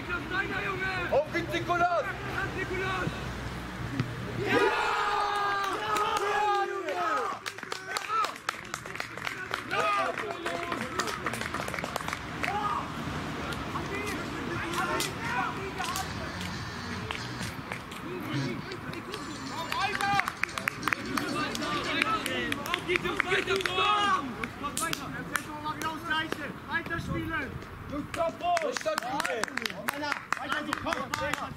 Niklas Steiner, Junge! Auf geht's, Nikolas! Das Nikolaus! Weiter, Sturm! Weiter spielen! Stark, Junge! Weiter so, komm!